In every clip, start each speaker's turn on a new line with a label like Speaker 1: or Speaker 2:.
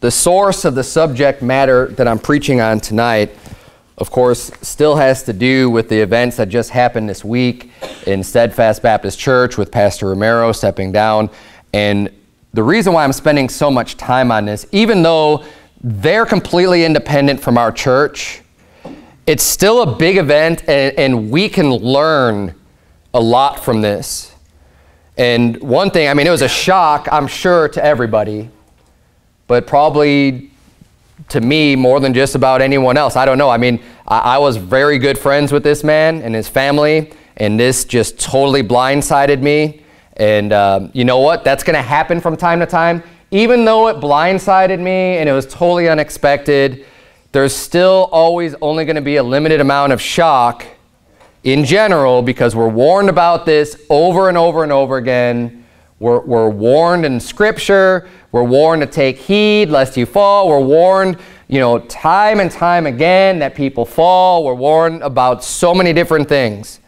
Speaker 1: the source of the subject matter that I'm preaching on tonight, of course, still has to do with the events that just happened this week in Stedfast Baptist Church with Pastor Romero stepping down. And the reason why I'm spending so much time on this, even though they're completely independent from our church, it's still a big event and, and we can learn a lot from this. And one thing, I mean, it was a shock, I'm sure, to everybody but probably to me more than just about anyone else. I don't know. I mean, I, I was very good friends with this man and his family, and this just totally blindsided me. And um, you know what? That's going to happen from time to time. Even though it blindsided me and it was totally unexpected, there's still always only going to be a limited amount of shock in general because we're warned about this over and over and over again. We're, we're warned in Scripture. We're warned to take heed lest you fall. We're warned, you know, time and time again that people fall. We're warned about so many different things.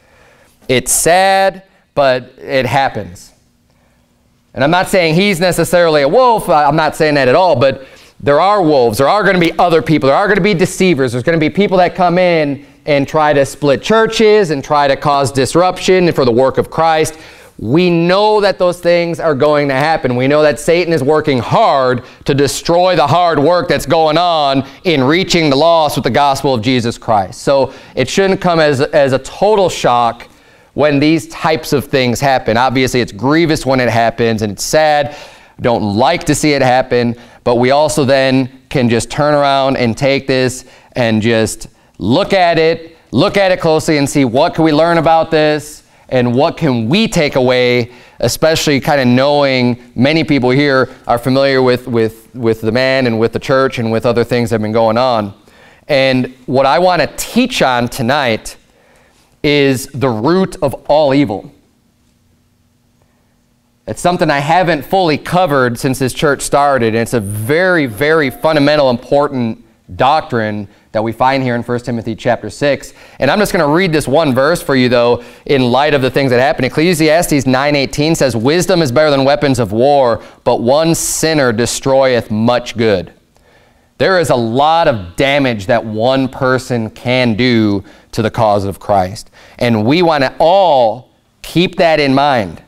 Speaker 1: It's sad, but it happens. And I'm not saying he's necessarily a wolf. I'm not saying that at all, but there are wolves. There are going to be other people. There are going to be deceivers. There's going to be people that come in and try to split churches and try to cause disruption for the work of Christ. We know that those things are going to happen. We know that Satan is working hard to destroy the hard work that's going on in reaching the lost with the gospel of Jesus Christ. So it shouldn't come as, as a total shock when these types of things happen. Obviously, it's grievous when it happens and it's sad. Don't like to see it happen, but we also then can just turn around and take this and just look at it, look at it closely and see what can we learn about this and what can we take away, especially kind of knowing many people here are familiar with, with, with the man and with the church and with other things that have been going on. And what I want to teach on tonight is the root of all evil. It's something I haven't fully covered since this church started. And it's a very, very fundamental, important doctrine that we find here in 1 Timothy chapter 6. And I'm just going to read this one verse for you, though, in light of the things that happen. Ecclesiastes 9.18 says, Wisdom is better than weapons of war, but one sinner destroyeth much good. There is a lot of damage that one person can do to the cause of Christ. And we want to all keep that in mind.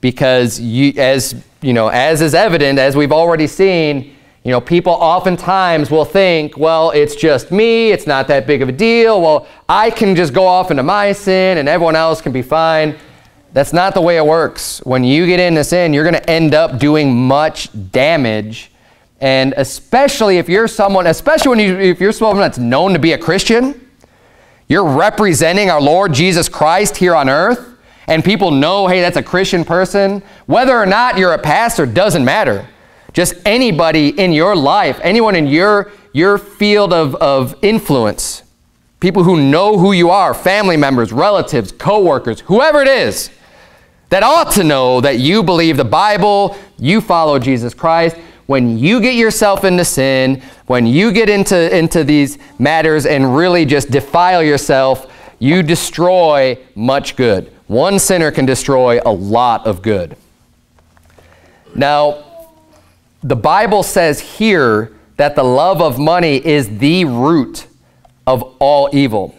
Speaker 1: Because you, as, you know, as is evident, as we've already seen, you know, people oftentimes will think, well, it's just me, it's not that big of a deal. Well, I can just go off into my sin and everyone else can be fine. That's not the way it works. When you get into sin, you're going to end up doing much damage. And especially if you're someone, especially when you, if you're someone that's known to be a Christian, you're representing our Lord Jesus Christ here on earth, and people know, hey, that's a Christian person. Whether or not you're a pastor doesn't matter. Just anybody in your life, anyone in your, your field of, of influence, people who know who you are, family members, relatives, coworkers, whoever it is, that ought to know that you believe the Bible, you follow Jesus Christ. When you get yourself into sin, when you get into, into these matters and really just defile yourself, you destroy much good. One sinner can destroy a lot of good. Now, the Bible says here that the love of money is the root of all evil.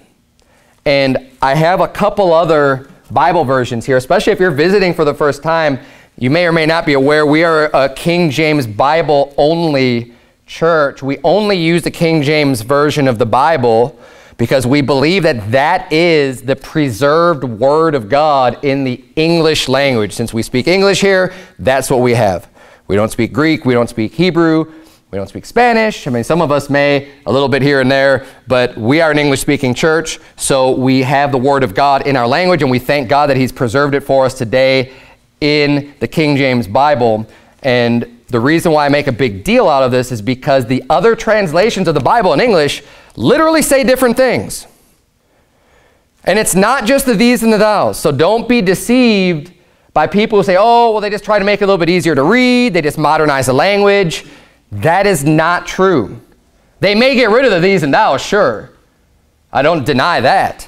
Speaker 1: And I have a couple other Bible versions here, especially if you're visiting for the first time. You may or may not be aware we are a King James Bible only church. We only use the King James Version of the Bible because we believe that that is the preserved Word of God in the English language. Since we speak English here, that's what we have. We don't speak Greek, we don't speak Hebrew, we don't speak Spanish. I mean, some of us may a little bit here and there, but we are an English speaking church, so we have the Word of God in our language, and we thank God that He's preserved it for us today in the King James Bible. And the reason why I make a big deal out of this is because the other translations of the Bible in English literally say different things. And it's not just the these and the thous. So don't be deceived by people who say, oh, well, they just try to make it a little bit easier to read. They just modernize the language. That is not true. They may get rid of the these and thous, sure. I don't deny that.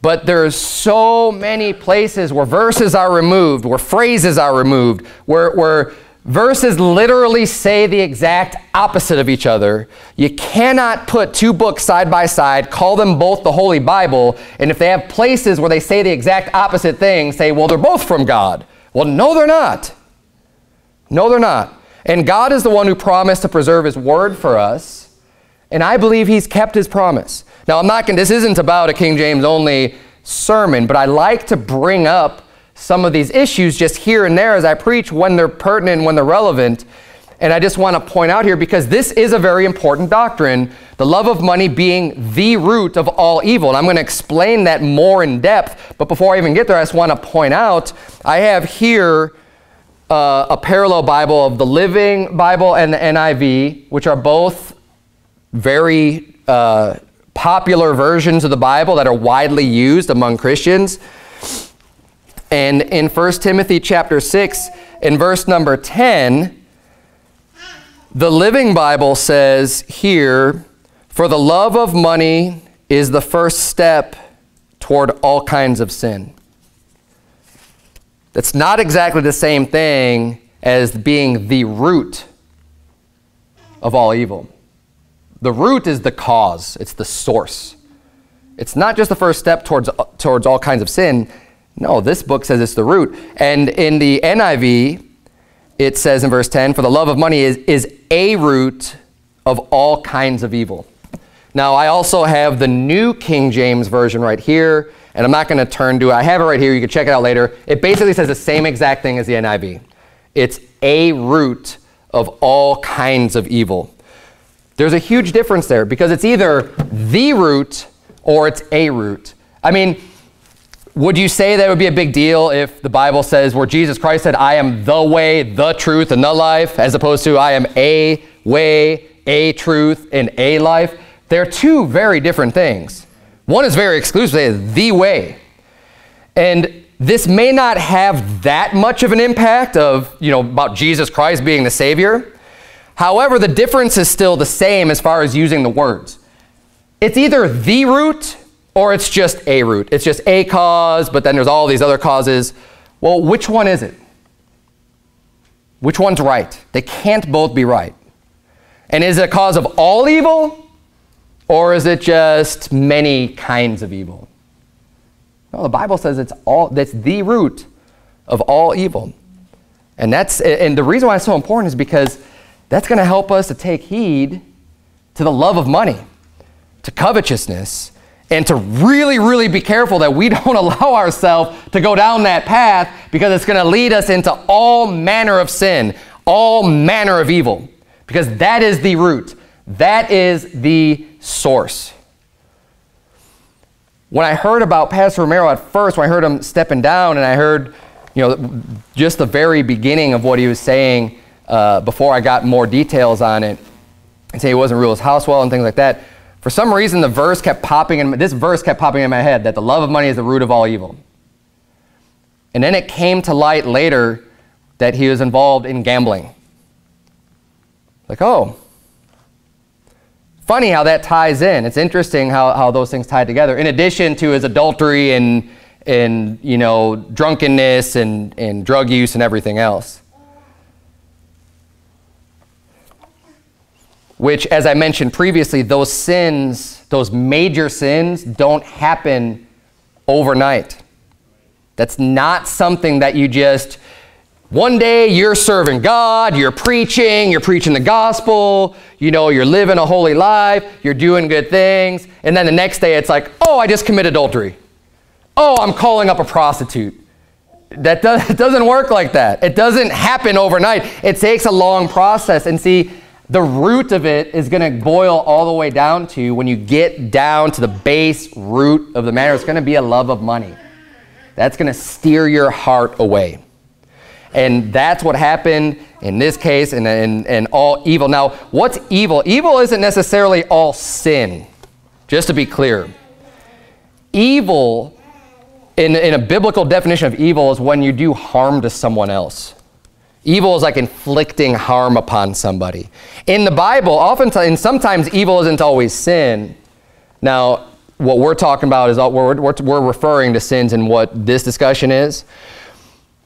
Speaker 1: But there's so many places where verses are removed, where phrases are removed, where, where Verses literally say the exact opposite of each other. You cannot put two books side by side, call them both the Holy Bible, and if they have places where they say the exact opposite thing, say, well, they're both from God. Well, no, they're not. No, they're not. And God is the one who promised to preserve his word for us, and I believe he's kept his promise. Now, I'm not going this isn't about a King James only sermon, but I like to bring up some of these issues just here and there as I preach when they're pertinent, when they're relevant. And I just want to point out here because this is a very important doctrine, the love of money being the root of all evil. And I'm going to explain that more in depth. But before I even get there, I just want to point out I have here uh, a parallel Bible of the Living Bible and the NIV, which are both very uh, popular versions of the Bible that are widely used among Christians. And in 1 Timothy chapter 6, in verse number 10, the Living Bible says here, For the love of money is the first step toward all kinds of sin. That's not exactly the same thing as being the root of all evil. The root is the cause, it's the source. It's not just the first step towards, towards all kinds of sin. No, this book says it's the root. And in the NIV, it says in verse 10, for the love of money is, is a root of all kinds of evil. Now, I also have the New King James Version right here, and I'm not going to turn to it. I have it right here. You can check it out later. It basically says the same exact thing as the NIV. It's a root of all kinds of evil. There's a huge difference there because it's either the root or it's a root. I mean, would you say that would be a big deal if the Bible says where Jesus Christ said, I am the way, the truth, and the life, as opposed to I am a way, a truth, and a life? They're two very different things. One is very exclusive, the way. And this may not have that much of an impact of, you know, about Jesus Christ being the Savior. However, the difference is still the same as far as using the words. It's either the root or it's just a root. It's just a cause, but then there's all these other causes. Well, which one is it? Which one's right? They can't both be right. And is it a cause of all evil, or is it just many kinds of evil? No, the Bible says it's all that's the root of all evil. And that's and the reason why it's so important is because that's going to help us to take heed to the love of money, to covetousness, and to really, really be careful that we don't allow ourselves to go down that path because it's going to lead us into all manner of sin, all manner of evil, because that is the root. That is the source. When I heard about Pastor Romero at first, when I heard him stepping down and I heard, you know, just the very beginning of what he was saying uh, before I got more details on it, and say he wasn't real his house well and things like that, for some reason, the verse kept popping in, this verse kept popping in my head that the love of money is the root of all evil. And then it came to light later that he was involved in gambling. Like, oh, funny how that ties in. It's interesting how, how those things tie together. In addition to his adultery and, and you know, drunkenness and, and drug use and everything else. Which, as I mentioned previously, those sins, those major sins, don't happen overnight. That's not something that you just, one day you're serving God, you're preaching, you're preaching the gospel, you know, you're living a holy life, you're doing good things, and then the next day it's like, oh, I just committed adultery. Oh, I'm calling up a prostitute. That does, doesn't work like that. It doesn't happen overnight. It takes a long process. And see, the root of it is going to boil all the way down to when you get down to the base root of the matter, it's going to be a love of money. That's going to steer your heart away. And that's what happened in this case and, and, and all evil. Now, what's evil? Evil isn't necessarily all sin, just to be clear. Evil, in, in a biblical definition of evil, is when you do harm to someone else. Evil is like inflicting harm upon somebody. In the Bible, oftentimes, and sometimes evil isn't always sin. Now, what we're talking about is we're, we're, we're referring to sins in what this discussion is.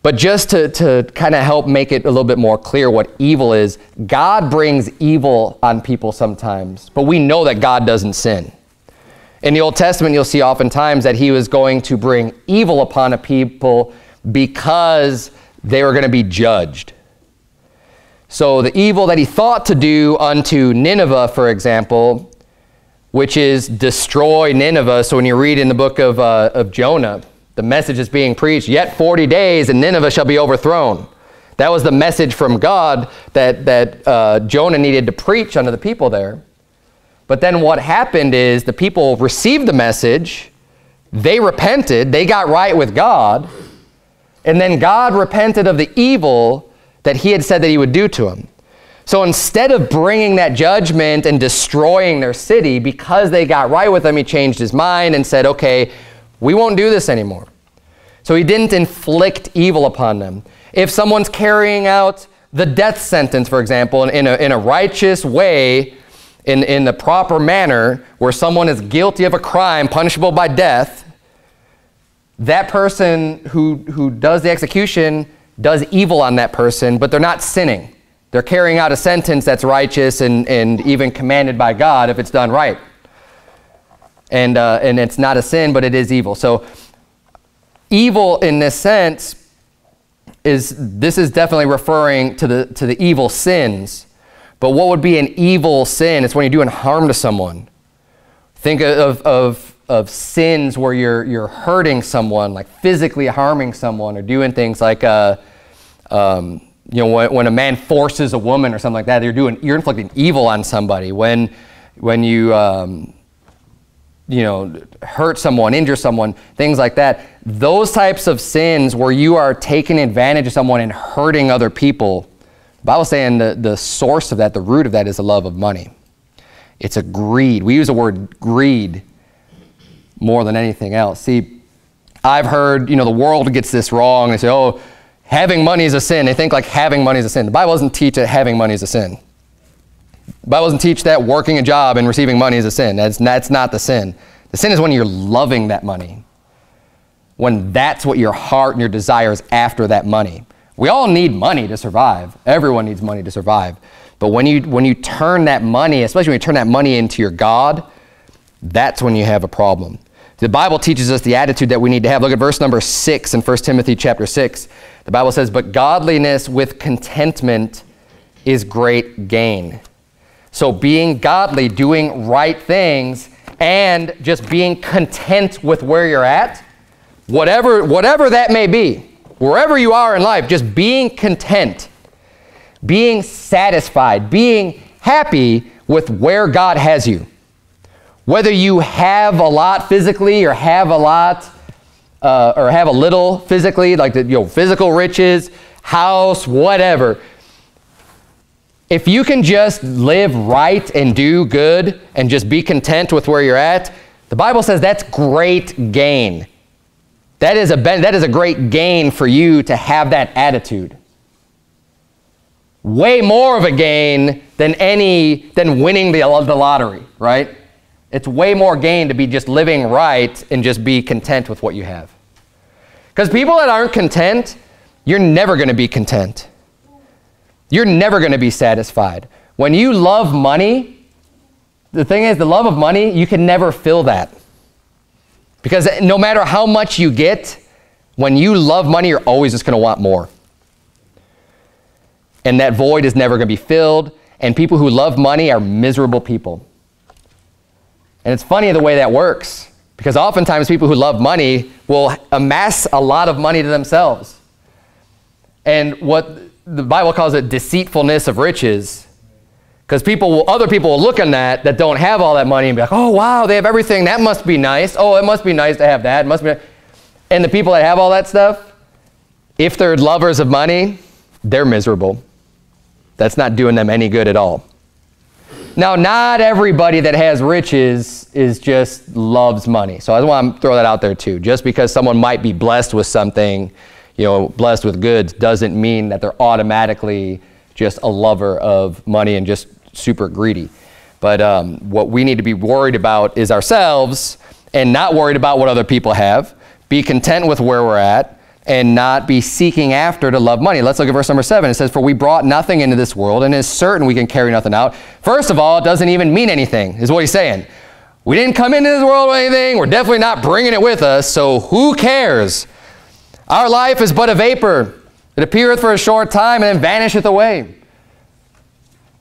Speaker 1: But just to, to kind of help make it a little bit more clear what evil is, God brings evil on people sometimes, but we know that God doesn't sin. In the Old Testament, you'll see oftentimes that he was going to bring evil upon a people because they were going to be judged. So the evil that he thought to do unto Nineveh, for example, which is destroy Nineveh. So when you read in the book of, uh, of Jonah, the message is being preached, yet 40 days and Nineveh shall be overthrown. That was the message from God that, that uh, Jonah needed to preach unto the people there. But then what happened is the people received the message, they repented, they got right with God, and then God repented of the evil that he had said that he would do to them. So instead of bringing that judgment and destroying their city, because they got right with him, he changed his mind and said, okay, we won't do this anymore. So he didn't inflict evil upon them. If someone's carrying out the death sentence, for example, in a, in a righteous way, in, in the proper manner, where someone is guilty of a crime punishable by death, that person who, who does the execution does evil on that person, but they're not sinning. They're carrying out a sentence that's righteous and, and even commanded by God if it's done right and, uh, and it's not a sin, but it is evil. So evil in this sense is, this is definitely referring to the, to the evil sins. But what would be an evil sin? It's when you're doing harm to someone. Think of, of, of sins where you're, you're hurting someone, like physically harming someone or doing things like, uh, um, you know, when, when, a man forces a woman or something like that, you're, doing, you're inflicting evil on somebody. When, when you, um, you know, hurt someone, injure someone, things like that. Those types of sins where you are taking advantage of someone and hurting other people, the saying the, the source of that, the root of that is the love of money. It's a greed. We use the word greed more than anything else. See, I've heard, you know, the world gets this wrong. They say, oh, having money is a sin. They think like having money is a sin. The Bible doesn't teach that having money is a sin. The Bible doesn't teach that working a job and receiving money is a sin. That's, that's not the sin. The sin is when you're loving that money, when that's what your heart and your desire is after that money. We all need money to survive. Everyone needs money to survive. But when you, when you turn that money, especially when you turn that money into your God, that's when you have a problem. The Bible teaches us the attitude that we need to have. Look at verse number 6 in 1 Timothy chapter 6. The Bible says, But godliness with contentment is great gain. So being godly, doing right things, and just being content with where you're at, whatever, whatever that may be, wherever you are in life, just being content, being satisfied, being happy with where God has you. Whether you have a lot physically or have a lot uh, or have a little physically, like the you know, physical riches, house, whatever, if you can just live right and do good and just be content with where you're at, the Bible says that's great gain. That is a, that is a great gain for you to have that attitude. Way more of a gain than any than winning the, the lottery, right? It's way more gain to be just living right and just be content with what you have. Because people that aren't content, you're never going to be content. You're never going to be satisfied. When you love money, the thing is, the love of money, you can never fill that. Because no matter how much you get, when you love money, you're always just going to want more. And that void is never going to be filled. And people who love money are miserable people. And it's funny the way that works. Because oftentimes people who love money will amass a lot of money to themselves. And what the Bible calls it deceitfulness of riches. Because people will, other people will look on that that don't have all that money and be like, oh, wow, they have everything. That must be nice. Oh, it must be nice to have that. It must be. And the people that have all that stuff, if they're lovers of money, they're miserable. That's not doing them any good at all. Now, not everybody that has riches is just loves money. So I want to throw that out there too. Just because someone might be blessed with something you know, blessed with goods doesn't mean that they're automatically just a lover of money and just super greedy. But um, what we need to be worried about is ourselves and not worried about what other people have. Be content with where we're at and not be seeking after to love money. Let's look at verse number seven. It says, For we brought nothing into this world, and it is certain we can carry nothing out. First of all, it doesn't even mean anything, is what he's saying. We didn't come into this world with anything. We're definitely not bringing it with us, so who cares? Our life is but a vapor. It appeareth for a short time and then vanisheth away.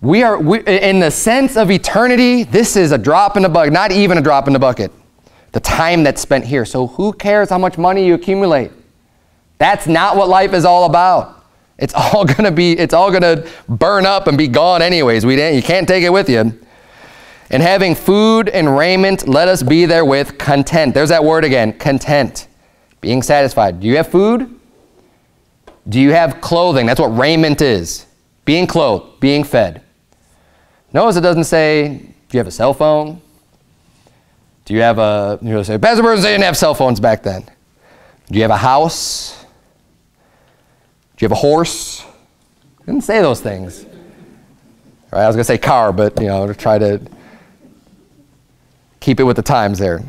Speaker 1: We are, we, in the sense of eternity, this is a drop in the bucket, not even a drop in the bucket. The time that's spent here. So who cares how much money you accumulate? That's not what life is all about. It's all going to be, it's all going to burn up and be gone anyways. We didn't, you can't take it with you. And having food and raiment, let us be therewith content. There's that word again, content. Being satisfied. Do you have food? Do you have clothing? That's what raiment is. Being clothed, being fed. Notice it doesn't say, do you have a cell phone? Do you have a, you know, say, Pastor Berzins, they didn't have cell phones back then. Do you have a house? Do you have a horse? Didn't say those things. Right, I was going to say car, but you know, to try to keep it with the times there.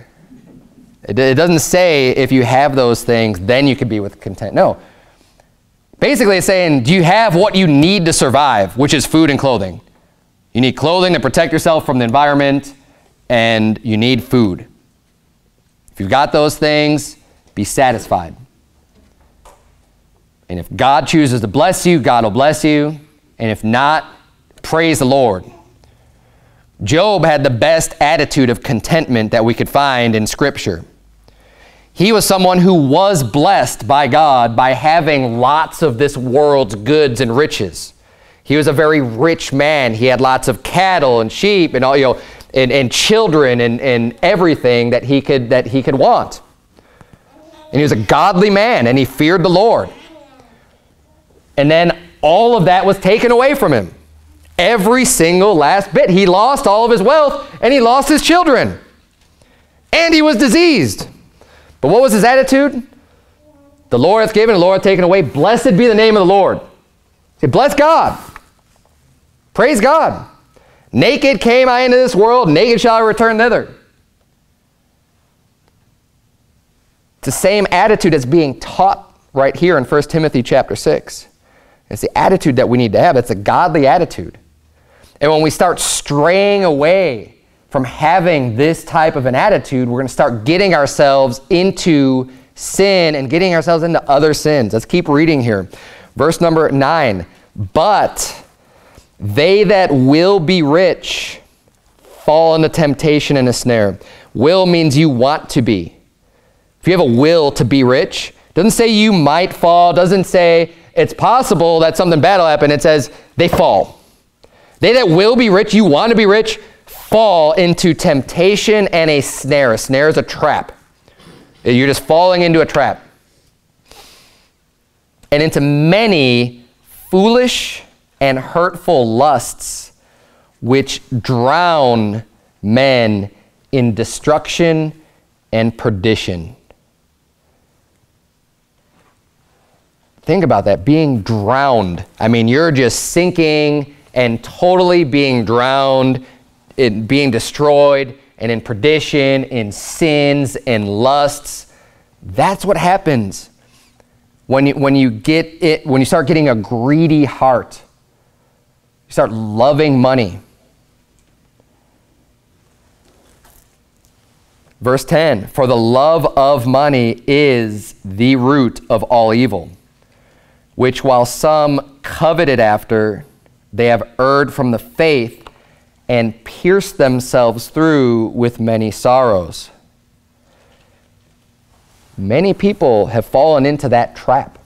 Speaker 1: It, it doesn't say if you have those things, then you can be with content. No. Basically, it's saying, do you have what you need to survive, which is food and clothing? You need clothing to protect yourself from the environment, and you need food. If you've got those things, be satisfied. And if God chooses to bless you, God will bless you. And if not, praise the Lord. Job had the best attitude of contentment that we could find in Scripture. He was someone who was blessed by God by having lots of this world's goods and riches. He was a very rich man. He had lots of cattle and sheep and all, you know, and, and children and, and everything that he could that he could want. And he was a godly man and he feared the Lord. And then all of that was taken away from him. Every single last bit. He lost all of his wealth and he lost his children. And he was diseased. But what was his attitude? The Lord hath given, the Lord hath taken away. Blessed be the name of the Lord. Say, bless God. Praise God. Naked came I into this world, naked shall I return thither. It's the same attitude as being taught right here in 1 Timothy chapter 6. It's the attitude that we need to have. It's a godly attitude. And when we start straying away from having this type of an attitude, we're going to start getting ourselves into sin and getting ourselves into other sins. Let's keep reading here. Verse number 9. But they that will be rich fall into temptation and a snare. Will means you want to be. If you have a will to be rich, doesn't say you might fall, doesn't say it's possible that something bad will happen. It says they fall. They that will be rich, you want to be rich, fall into temptation and a snare. A snare is a trap. You're just falling into a trap. And into many foolish and hurtful lusts which drown men in destruction and perdition. Think about that, being drowned. I mean, you're just sinking and totally being drowned, in being destroyed, and in perdition, in sins and lusts. That's what happens when you, when you get it, when you start getting a greedy heart. You start loving money. Verse 10 For the love of money is the root of all evil which while some coveted after, they have erred from the faith and pierced themselves through with many sorrows. Many people have fallen into that trap.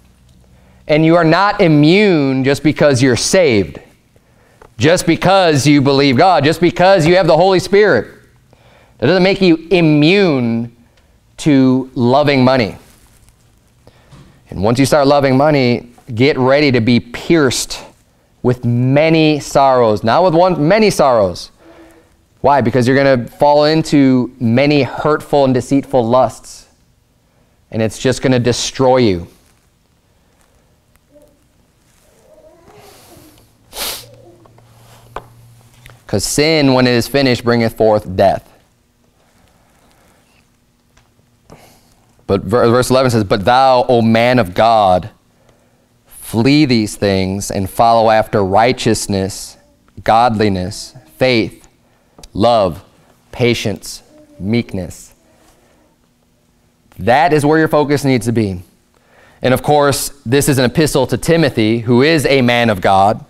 Speaker 1: And you are not immune just because you're saved, just because you believe God, just because you have the Holy Spirit. That doesn't make you immune to loving money. And once you start loving money, get ready to be pierced with many sorrows. Not with one, many sorrows. Why? Because you're going to fall into many hurtful and deceitful lusts. And it's just going to destroy you. Because sin, when it is finished, bringeth forth death. But verse 11 says, But thou, O man of God, flee these things and follow after righteousness, godliness, faith, love, patience, meekness. That is where your focus needs to be. And of course, this is an epistle to Timothy, who is a man of God.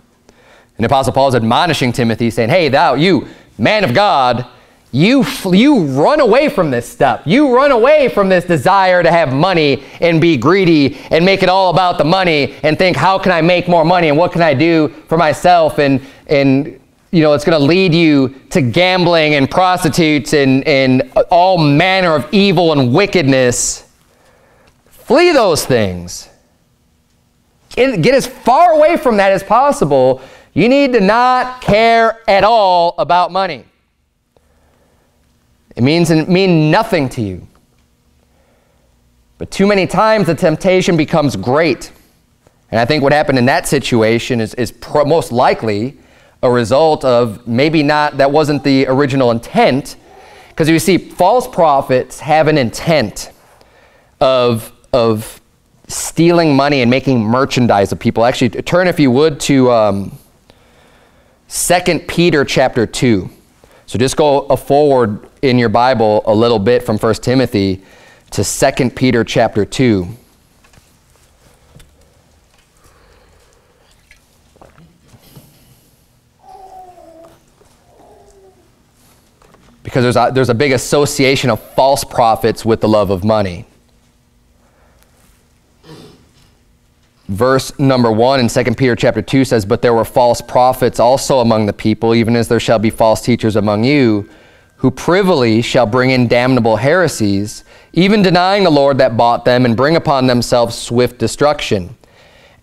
Speaker 1: And Apostle Paul is admonishing Timothy, saying, Hey, thou, you, man of God, you, you run away from this stuff. You run away from this desire to have money and be greedy and make it all about the money and think, how can I make more money and what can I do for myself? And, and you know, it's going to lead you to gambling and prostitutes and, and all manner of evil and wickedness. Flee those things. Get, get as far away from that as possible. You need to not care at all about money. It means and mean nothing to you. But too many times the temptation becomes great. And I think what happened in that situation is, is most likely a result of maybe not, that wasn't the original intent. Because you see, false prophets have an intent of, of stealing money and making merchandise of people. Actually, turn, if you would, to um, 2 Peter chapter 2. So just go uh, forward in your Bible a little bit from 1 Timothy to 2 Peter chapter 2. Because there's a, there's a big association of false prophets with the love of money. Verse number 1 in 2 Peter chapter 2 says, But there were false prophets also among the people, even as there shall be false teachers among you, who privily shall bring in damnable heresies, even denying the Lord that bought them, and bring upon themselves swift destruction.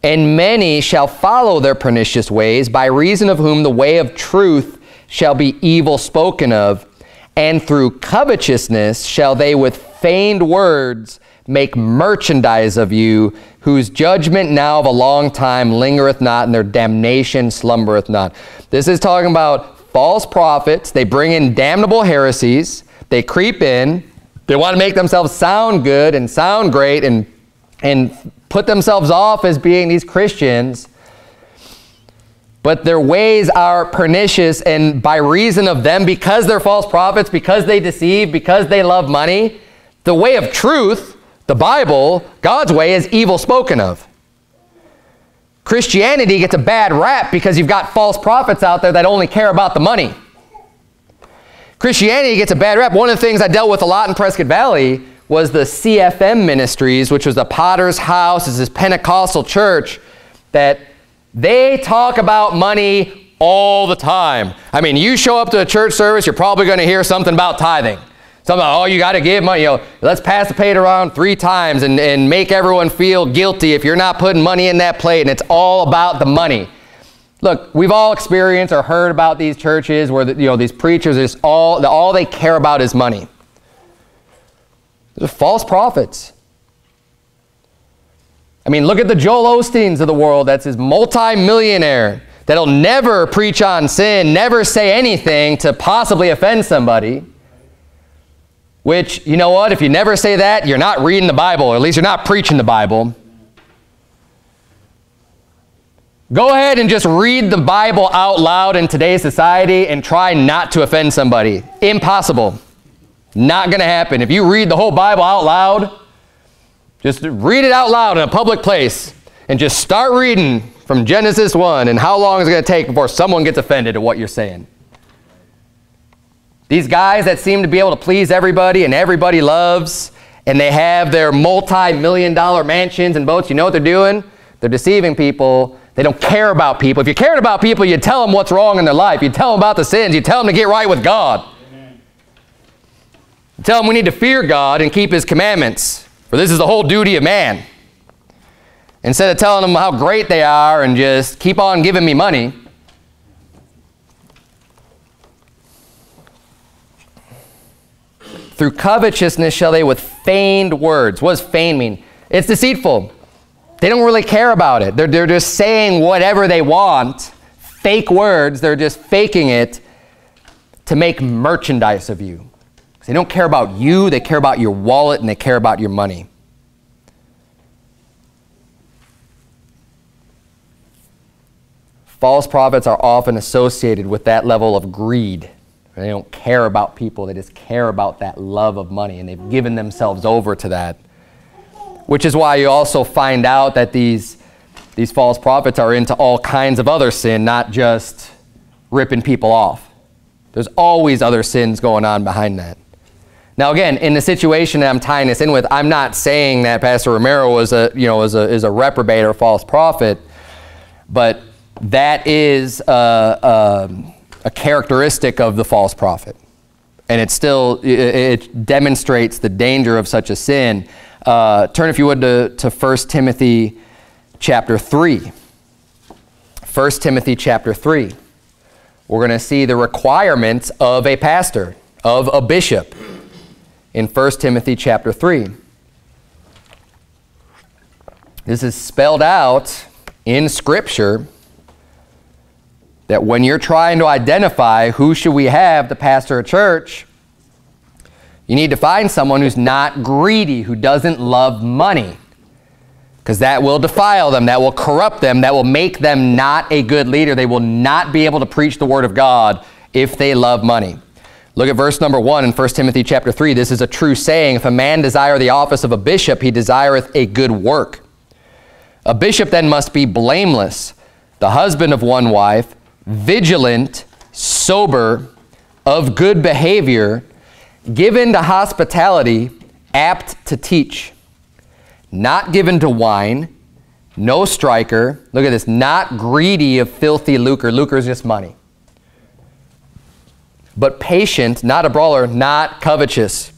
Speaker 1: And many shall follow their pernicious ways, by reason of whom the way of truth shall be evil spoken of, and through covetousness shall they with feigned words make merchandise of you, whose judgment now of a long time lingereth not, and their damnation slumbereth not. This is talking about false prophets. They bring in damnable heresies. They creep in. They want to make themselves sound good and sound great and, and put themselves off as being these Christians. But their ways are pernicious, and by reason of them, because they're false prophets, because they deceive, because they love money, the way of truth the Bible, God's way, is evil spoken of. Christianity gets a bad rap because you've got false prophets out there that only care about the money. Christianity gets a bad rap. One of the things I dealt with a lot in Prescott Valley was the CFM Ministries, which was the Potter's House, is this Pentecostal church that they talk about money all the time. I mean, you show up to a church service, you're probably going to hear something about tithing. Something, oh, you got to give money. You know, let's pass the plate around three times and, and make everyone feel guilty if you're not putting money in that plate. And it's all about the money. Look, we've all experienced or heard about these churches where the, you know these preachers is all all they care about is money. They're false prophets. I mean, look at the Joel Osteens of the world. That's his multi-millionaire that'll never preach on sin, never say anything to possibly offend somebody. Which, you know what, if you never say that, you're not reading the Bible, or at least you're not preaching the Bible. Go ahead and just read the Bible out loud in today's society and try not to offend somebody. Impossible. Not going to happen. If you read the whole Bible out loud, just read it out loud in a public place and just start reading from Genesis 1 and how long is it going to take before someone gets offended at what you're saying. These guys that seem to be able to please everybody and everybody loves, and they have their multi-million dollar mansions and boats, you know what they're doing? They're deceiving people. They don't care about people. If you cared about people, you'd tell them what's wrong in their life. You'd tell them about the sins. You'd tell them to get right with God. Tell them we need to fear God and keep his commandments, for this is the whole duty of man. Instead of telling them how great they are and just keep on giving me money, Through covetousness shall they with feigned words. What does feign mean? It's deceitful. They don't really care about it. They're, they're just saying whatever they want. Fake words. They're just faking it to make merchandise of you. They don't care about you. They care about your wallet and they care about your money. False prophets are often associated with that level of greed. They don't care about people, they just care about that love of money, and they've given themselves over to that. Which is why you also find out that these, these false prophets are into all kinds of other sin, not just ripping people off. There's always other sins going on behind that. Now, again, in the situation that I'm tying this in with, I'm not saying that Pastor Romero was a, you know, is a, is a reprobate or false prophet, but that is a, a, a characteristic of the false prophet. And it still, it, demonstrates the danger of such a sin. Uh, turn, if you would, to, to 1 Timothy chapter 3. 1 Timothy chapter 3 we're going to see the requirements of a pastor, of a bishop, in 1 Timothy chapter 3. This is spelled out in Scripture that when you're trying to identify who should we have to pastor a church, you need to find someone who's not greedy, who doesn't love money because that will defile them, that will corrupt them, that will make them not a good leader. They will not be able to preach the word of God if they love money. Look at verse number 1 in 1 Timothy chapter 3. This is a true saying. If a man desire the office of a bishop, he desireth a good work. A bishop then must be blameless, the husband of one wife, vigilant, sober, of good behavior, given to hospitality, apt to teach not given to wine, no striker. Look at this, not greedy of filthy lucre. Lucre is just money. But patient, not a brawler, not covetous.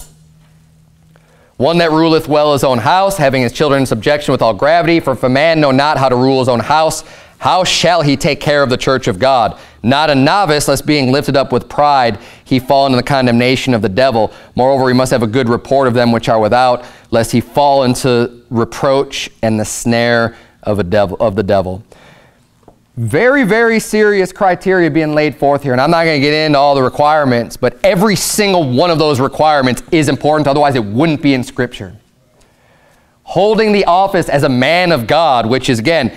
Speaker 1: One that ruleth well his own house, having his children in subjection with all gravity. For if a man know not how to rule his own house, how shall he take care of the church of God? Not a novice, lest being lifted up with pride, he fall into the condemnation of the devil. Moreover, he must have a good report of them which are without, lest he fall into reproach and the snare of, a devil, of the devil. Very, very serious criteria being laid forth here. And I'm not going to get into all the requirements, but every single one of those requirements is important. Otherwise, it wouldn't be in Scripture. Holding the office as a man of God, which is, again,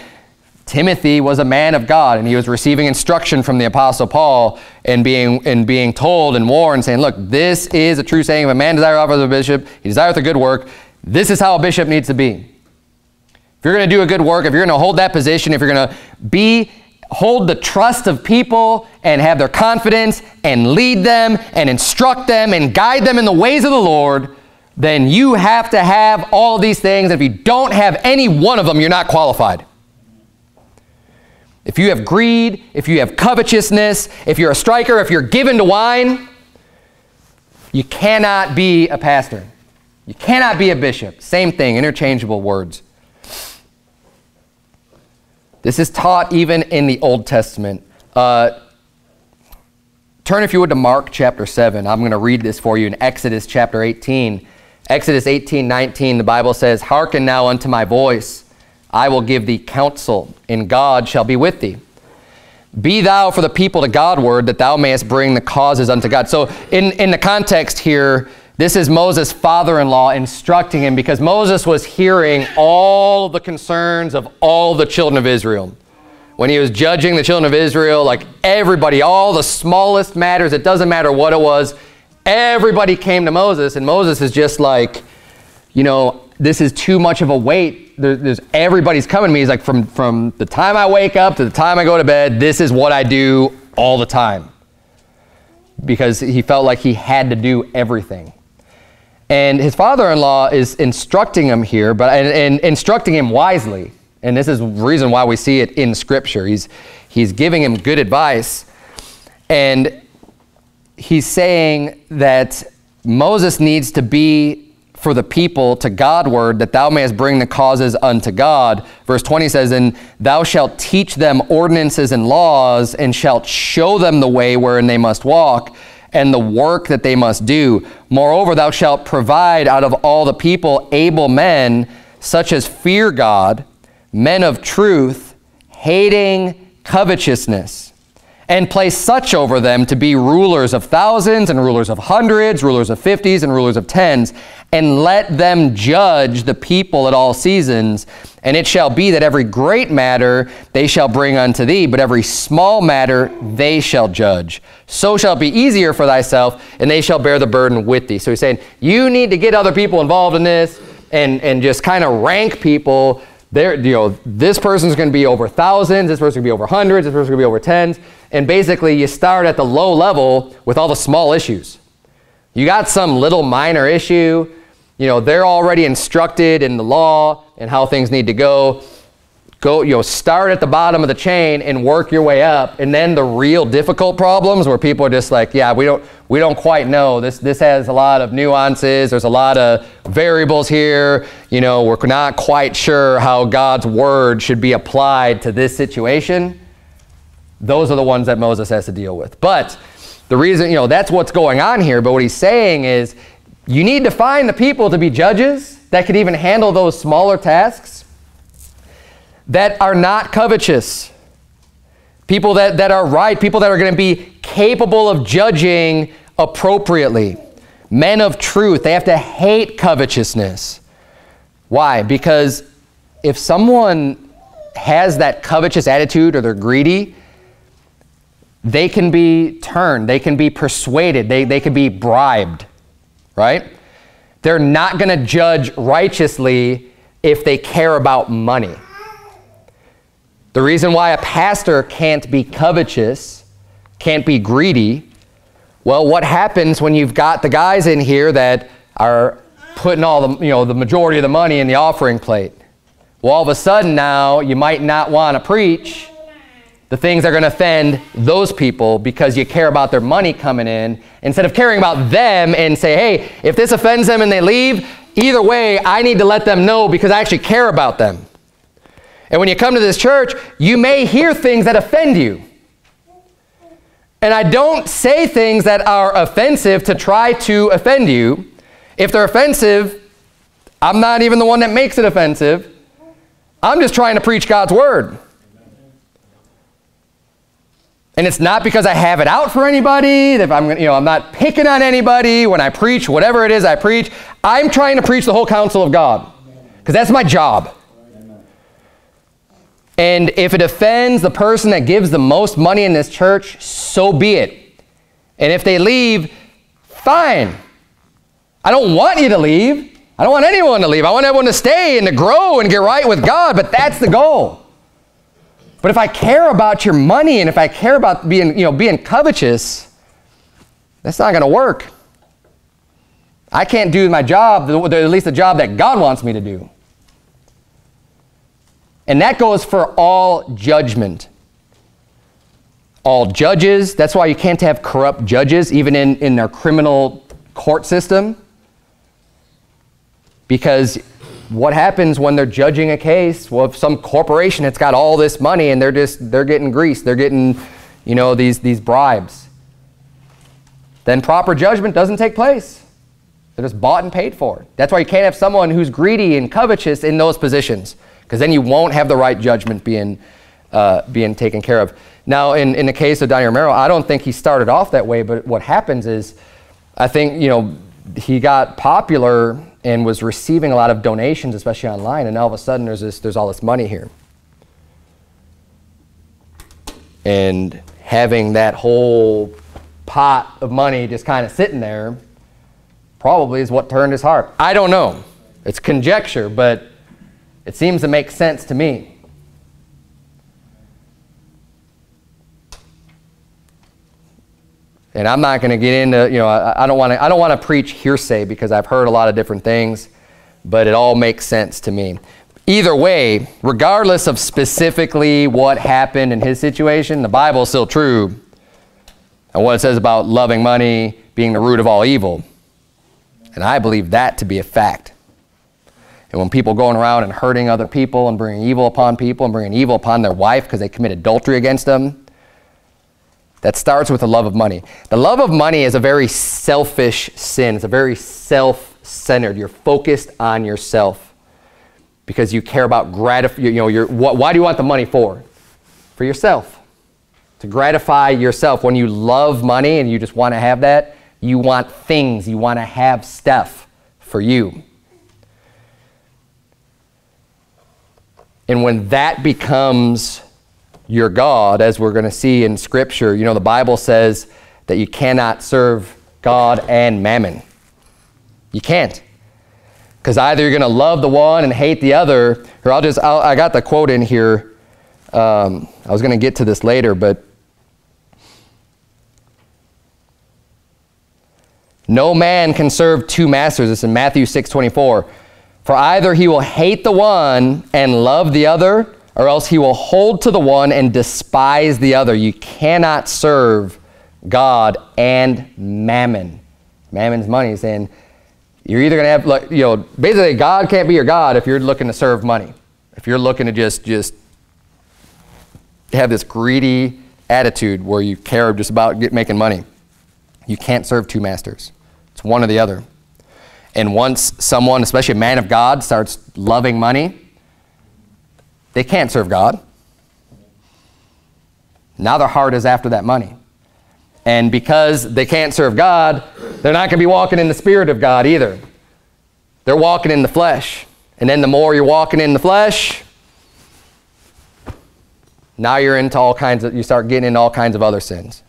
Speaker 1: Timothy was a man of God and he was receiving instruction from the Apostle Paul and being, and being told and warned, saying, Look, this is a true saying. If a man desires office of a bishop, he desireth a good work. This is how a bishop needs to be. If you're going to do a good work, if you're going to hold that position, if you're going to be hold the trust of people and have their confidence and lead them and instruct them and guide them in the ways of the Lord, then you have to have all these things. If you don't have any one of them, you're not qualified. If you have greed, if you have covetousness, if you're a striker, if you're given to wine, you cannot be a pastor. You cannot be a bishop. Same thing, interchangeable words. This is taught even in the Old Testament. Uh, turn, if you would, to Mark chapter 7. I'm going to read this for you in Exodus chapter 18. Exodus 18, 19, the Bible says, Hearken now unto my voice. I will give thee counsel, and God shall be with thee. Be thou for the people to Godward, that thou mayest bring the causes unto God. So in, in the context here, this is Moses' father-in-law instructing him because Moses was hearing all the concerns of all the children of Israel. When he was judging the children of Israel, like everybody, all the smallest matters, it doesn't matter what it was, everybody came to Moses, and Moses is just like, you know, this is too much of a weight. There, there's everybody's coming to me. He's like, from, from the time I wake up to the time I go to bed, this is what I do all the time. Because he felt like he had to do everything. And his father-in-law is instructing him here, but and, and instructing him wisely. And this is the reason why we see it in Scripture. He's, he's giving him good advice. And he's saying that Moses needs to be for the people to Godward, that thou mayest bring the causes unto God. Verse 20 says, And thou shalt teach them ordinances and laws, and shalt show them the way wherein they must walk, and the work that they must do. Moreover, thou shalt provide out of all the people able men, such as fear God, men of truth, hating covetousness, and place such over them to be rulers of thousands and rulers of hundreds, rulers of fifties and rulers of tens, and let them judge the people at all seasons. And it shall be that every great matter they shall bring unto thee, but every small matter they shall judge. So shall it be easier for thyself, and they shall bear the burden with thee. So he's saying, you need to get other people involved in this and, and just kind of rank people there, you know, this person's going to be over thousands, this person's going to be over hundreds, this person's going to be over tens. And basically, you start at the low level with all the small issues. You got some little minor issue, you know, they're already instructed in the law and how things need to go. Go, you know, start at the bottom of the chain and work your way up. And then the real difficult problems where people are just like, yeah, we don't, we don't quite know. This, this has a lot of nuances. There's a lot of variables here. You know, we're not quite sure how God's word should be applied to this situation. Those are the ones that Moses has to deal with. But the reason, you know, that's what's going on here. But what he's saying is you need to find the people to be judges that could even handle those smaller tasks that are not covetous. People that, that are right, people that are going to be capable of judging appropriately. Men of truth, they have to hate covetousness. Why? Because if someone has that covetous attitude or they're greedy, they can be turned, they can be persuaded, they, they can be bribed, right? They're not going to judge righteously if they care about money. The reason why a pastor can't be covetous, can't be greedy, well, what happens when you've got the guys in here that are putting all the, you know, the majority of the money in the offering plate? Well, all of a sudden now, you might not want to preach the things that are going to offend those people because you care about their money coming in instead of caring about them and say, hey, if this offends them and they leave, either way, I need to let them know because I actually care about them. And when you come to this church, you may hear things that offend you. And I don't say things that are offensive to try to offend you. If they're offensive, I'm not even the one that makes it offensive. I'm just trying to preach God's word. And it's not because I have it out for anybody, that I'm, you know, I'm not picking on anybody when I preach, whatever it is I preach. I'm trying to preach the whole counsel of God because that's my job. And if it offends the person that gives the most money in this church, so be it. And if they leave, fine. I don't want you to leave. I don't want anyone to leave. I want everyone to stay and to grow and get right with God, but that's the goal. But if I care about your money and if I care about being, you know, being covetous, that's not going to work. I can't do my job, at least the job that God wants me to do. And that goes for all judgment. All judges, that's why you can't have corrupt judges, even in, in their criminal court system. Because what happens when they're judging a case? Well, if some corporation that's got all this money and they're just they're getting grease, they're getting, you know, these these bribes. Then proper judgment doesn't take place. They're just bought and paid for. That's why you can't have someone who's greedy and covetous in those positions because then you won't have the right judgment being, uh, being taken care of. Now, in, in the case of Donnie Romero, I don't think he started off that way, but what happens is, I think, you know, he got popular and was receiving a lot of donations, especially online, and all of a sudden there's, this, there's all this money here. And having that whole pot of money just kind of sitting there probably is what turned his heart. I don't know. It's conjecture, but it seems to make sense to me. And I'm not going to get into, you know, I, I don't want to I don't want to preach hearsay because I've heard a lot of different things, but it all makes sense to me. Either way, regardless of specifically what happened in his situation, the Bible is still true. And what it says about loving money being the root of all evil. And I believe that to be a fact. And when people going around and hurting other people and bringing evil upon people and bringing evil upon their wife because they commit adultery against them, that starts with the love of money. The love of money is a very selfish sin. It's a very self-centered. You're focused on yourself because you care about gratif- you know, your, why do you want the money for? For yourself. to gratify yourself. When you love money and you just want to have that, you want things, you want to have stuff for you. And when that becomes your God, as we're going to see in Scripture, you know, the Bible says that you cannot serve God and mammon. You can't. Because either you're going to love the one and hate the other, or I'll just, I'll, i got the quote in here. Um, I was going to get to this later, but no man can serve two masters. It's in Matthew 6 24. For either he will hate the one and love the other, or else he will hold to the one and despise the other. You cannot serve God and mammon. Mammon's money, saying you're either going to have, like, you know, basically God can't be your God if you're looking to serve money. If you're looking to just, just have this greedy attitude where you care just about get, making money. You can't serve two masters. It's one or the other. And once someone, especially a man of God, starts loving money, they can't serve God. Now their heart is after that money. And because they can't serve God, they're not going to be walking in the Spirit of God either. They're walking in the flesh. And then the more you're walking in the flesh, now you're into all kinds of, you start getting into all kinds of other sins.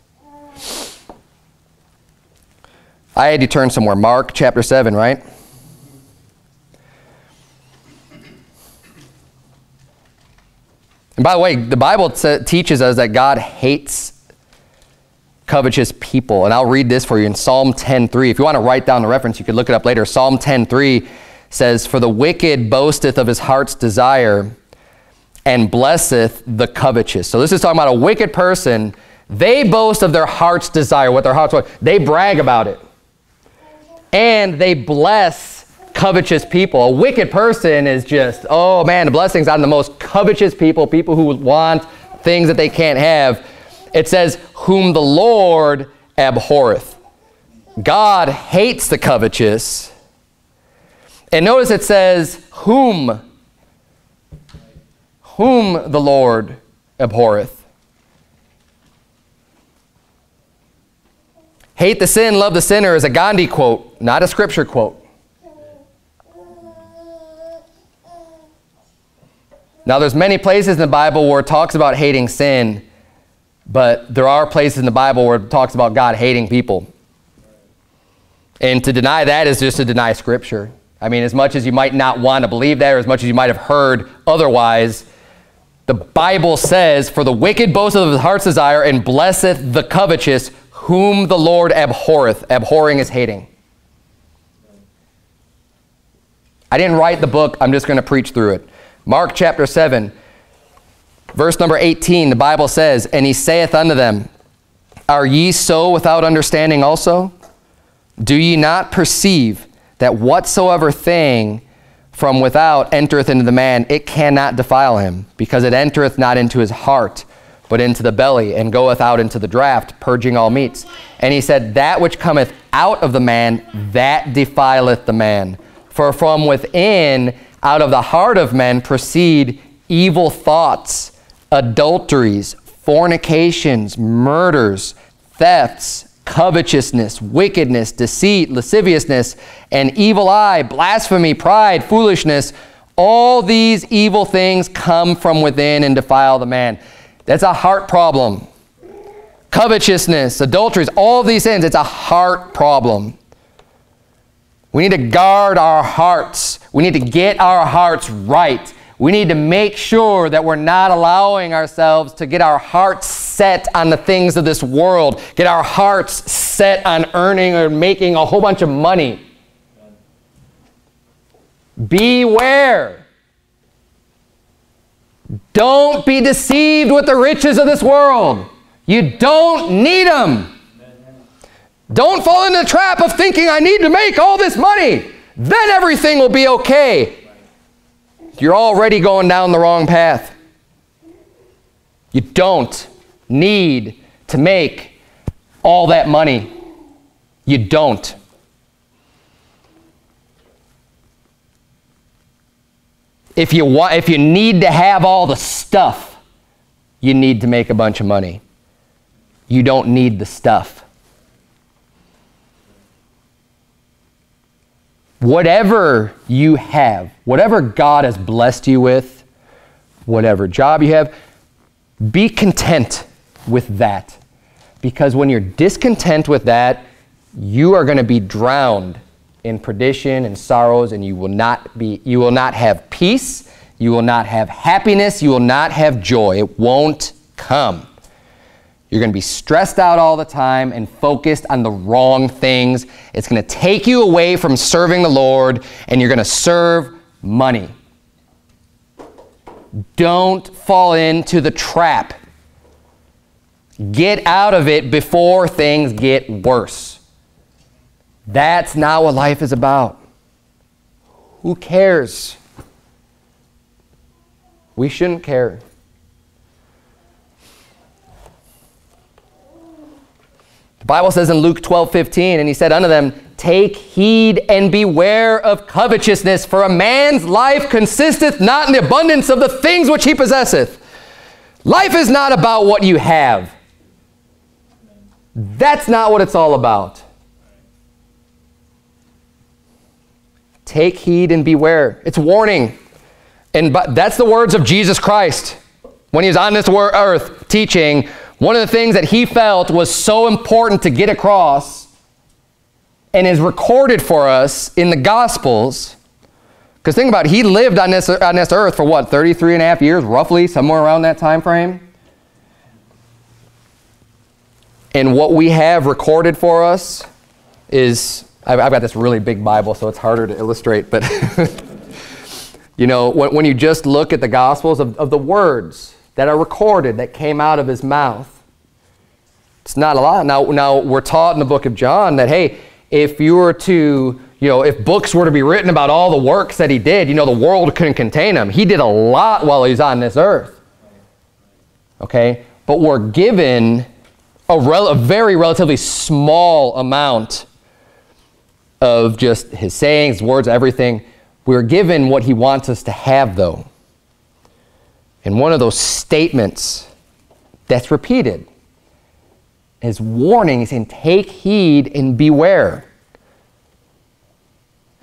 Speaker 1: I had to turn somewhere. Mark chapter 7, right? And by the way, the Bible teaches us that God hates covetous people. And I'll read this for you in Psalm 10.3. If you want to write down the reference, you could look it up later. Psalm 10.3 says, For the wicked boasteth of his heart's desire and blesseth the covetous. So this is talking about a wicked person. They boast of their heart's desire, what their hearts want. They brag about it and they bless covetous people. A wicked person is just, oh man, the blessings on the most covetous people, people who want things that they can't have. It says, whom the Lord abhorreth. God hates the covetous. And notice it says, whom, whom the Lord abhorreth. Hate the sin, love the sinner is a Gandhi quote, not a scripture quote. Now, there's many places in the Bible where it talks about hating sin, but there are places in the Bible where it talks about God hating people. And to deny that is just to deny Scripture. I mean, as much as you might not want to believe that, or as much as you might have heard otherwise, the Bible says, For the wicked boasteth of his heart's desire, and blesseth the covetous, whom the Lord abhorreth. Abhorring is hating. I didn't write the book, I'm just going to preach through it. Mark chapter 7, verse number 18, the Bible says, And he saith unto them, Are ye so without understanding also? Do ye not perceive that whatsoever thing from without entereth into the man, it cannot defile him, because it entereth not into his heart, but into the belly, and goeth out into the draught, purging all meats. And he said, That which cometh out of the man, that defileth the man. For from within, out of the heart of men, proceed evil thoughts, adulteries, fornications, murders, thefts, covetousness, wickedness, deceit, lasciviousness, an evil eye, blasphemy, pride, foolishness. All these evil things come from within and defile the man. That's a heart problem. Covetousness, adulteries, all these things, it's a heart problem. We need to guard our hearts. We need to get our hearts right. We need to make sure that we're not allowing ourselves to get our hearts set on the things of this world, get our hearts set on earning or making a whole bunch of money. Beware. Don't be deceived with the riches of this world. You don't need them. Don't fall into the trap of thinking I need to make all this money. Then everything will be okay. You're already going down the wrong path. You don't need to make all that money. You don't. if you, want, if you need to have all the stuff, you need to make a bunch of money. you don't need the stuff. Whatever you have, whatever God has blessed you with, whatever job you have, be content with that. Because when you're discontent with that, you are going to be drowned in perdition and sorrows and you will not be you will not have peace, you will not have happiness, you will not have joy. It won't come. You're going to be stressed out all the time and focused on the wrong things. It's going to take you away from serving the Lord and you're going to serve money. Don't fall into the trap. Get out of it before things get worse. That's not what life is about. Who cares? We shouldn't care. Bible says in Luke 12 15, and he said unto them, Take heed and beware of covetousness, for a man's life consisteth not in the abundance of the things which he possesseth. Life is not about what you have. That's not what it's all about. Take heed and beware. It's warning. And that's the words of Jesus Christ when he was on this earth teaching. One of the things that he felt was so important to get across and is recorded for us in the Gospels. Because think about it, he lived on this, on this earth for what, 33 and a half years, roughly, somewhere around that time frame? And what we have recorded for us is I've, I've got this really big Bible, so it's harder to illustrate, but you know, when, when, you just look at the Gospels of, of the words that are recorded that came out of his mouth, it's not a lot. Now, now, we're taught in the book of John that, hey, if you were to, you know, if books were to be written about all the works that he did, you know, the world couldn't contain him. He did a lot while he was on this earth. Okay? But we're given a, rel- a very relatively small amount of just his sayings, words, everything. We're given what he wants us to have, though. And one of those statements that's repeated is warning, he's saying, take heed and beware.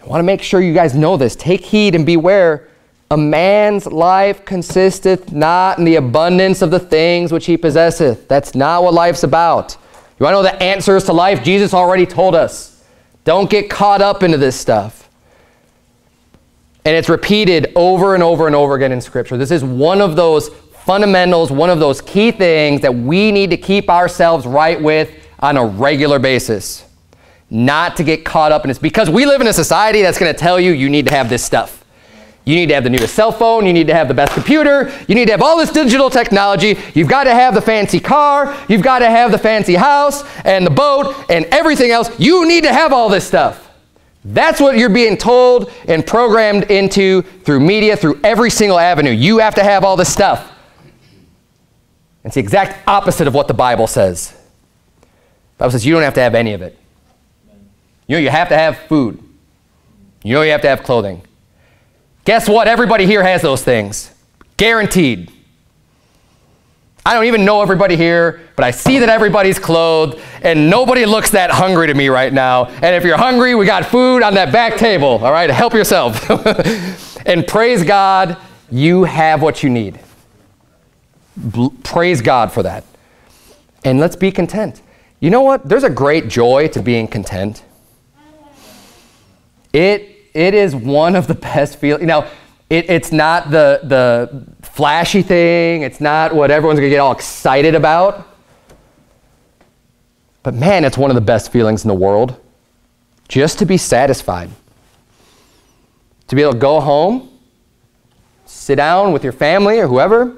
Speaker 1: I want to make sure you guys know this. Take heed and beware. A man's life consisteth not in the abundance of the things which he possesseth. That's not what life's about. You want to know the answers to life? Jesus already told us. Don't get caught up into this stuff. And it's repeated over and over and over again in Scripture. This is one of those fundamentals, one of those key things that we need to keep ourselves right with on a regular basis. Not to get caught up in this. Because we live in a society that's going to tell you you need to have this stuff. You need to have the newest cell phone. You need to have the best computer. You need to have all this digital technology. You've got to have the fancy car. You've got to have the fancy house and the boat and everything else. You need to have all this stuff. That's what you're being told and programmed into through media, through every single avenue. You have to have all this stuff. It's the exact opposite of what the Bible says. The Bible says you don't have to have any of it. You know, you have to have food. You know, you have to have clothing. Guess what? Everybody here has those things. Guaranteed. I don't even know everybody here, but I see that everybody's clothed, and nobody looks that hungry to me right now. And if you're hungry, we got food on that back table, all right? Help yourself. and praise God, you have what you need. Praise God for that. And let's be content. You know what? There's a great joy to being content. It it is one of the best feelings. Now, it, it's not the, the flashy thing, it's not what everyone's going to get all excited about. But man, it's one of the best feelings in the world. Just to be satisfied. To be able to go home, sit down with your family or whoever,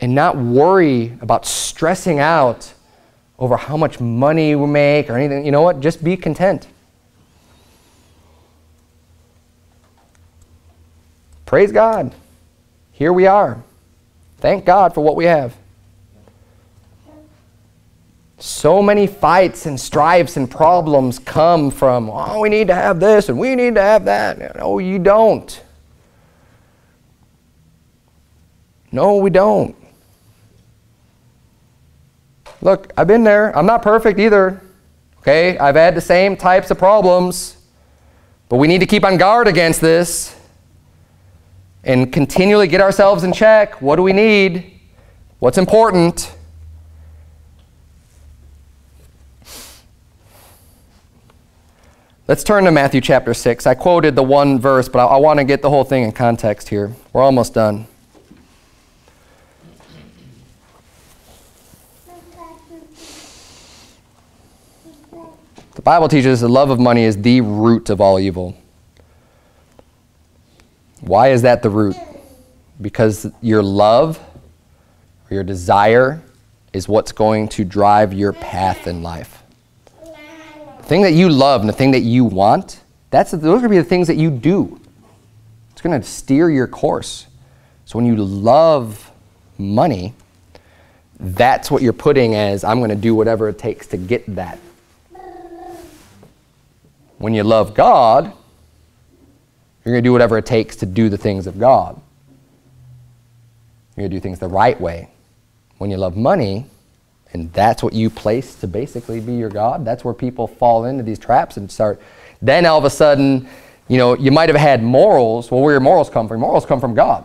Speaker 1: and not worry about stressing out over how much money we make or anything. You know what? Just be content. Praise God. Here we are. Thank God for what we have. So many fights and strifes and problems come from, oh, we need to have this and we need to have that. No, you don't. No, we don't. Look, I've been there. I'm not perfect either. Okay? I've had the same types of problems. But we need to keep on guard against this and continually get ourselves in check. What do we need? What's important? Let's turn to Matthew chapter 6. I quoted the one verse, but I, I want to get the whole thing in context here. We're almost done. The Bible teaches the love of money is the root of all evil. Why is that the root? Because your love or your desire is what's going to drive your path in life. The thing that you love and the thing that you want, that's, those are going to be the things that you do. It's going to steer your course. So when you love money, that's what you're putting as I'm going to do whatever it takes to get that. When you love God, you're going to do whatever it takes to do the things of God. You're going to do things the right way. When you love money, and that's what you place to basically be your God, that's where people fall into these traps and start. Then all of a sudden, you know, you might have had morals. Well, where your morals come from? Morals come from God.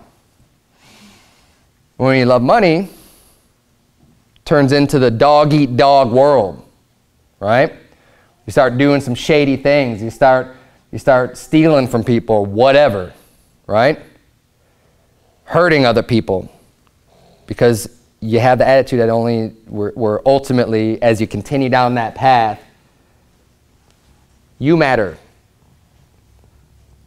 Speaker 1: When you love money, turns into the dog eat dog world, right? You start doing some shady things. You start, you start stealing from people, whatever, right? Hurting other people because you have the attitude that only we're, we're ultimately, as you continue down that path, you matter.